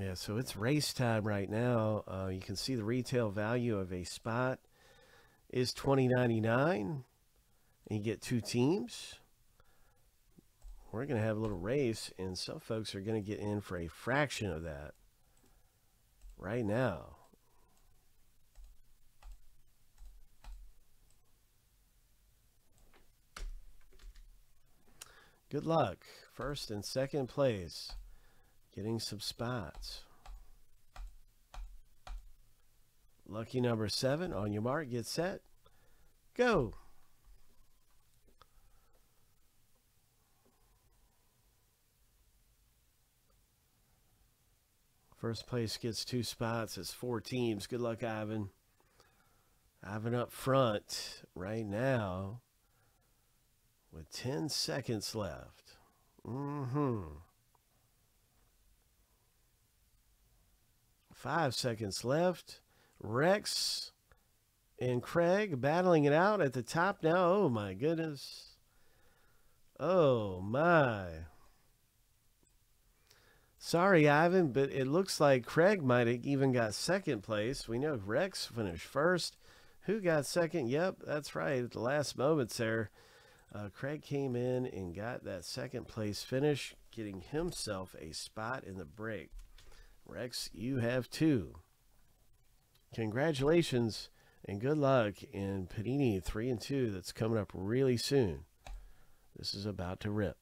Yeah, so it's race time right now. Uh, you can see the retail value of a spot is twenty ninety nine, and you get two teams. We're going to have a little race, and some folks are going to get in for a fraction of that right now. Good luck. First and second place. Getting some spots. Lucky number seven. On your mark, get set. Go. First place gets two spots. It's four teams. Good luck, Ivan. Ivan up front right now with 10 seconds left. Mm-hmm. Five seconds left. Rex and Craig battling it out at the top now. Oh, my goodness. Oh, my. Sorry, Ivan, but it looks like Craig might have even got second place. We know Rex finished first. Who got second? Yep, that's right. At the last moments there, uh, Craig came in and got that second place finish, getting himself a spot in the break. Rex, you have two. Congratulations and good luck in Panini 3 and 2 that's coming up really soon. This is about to rip.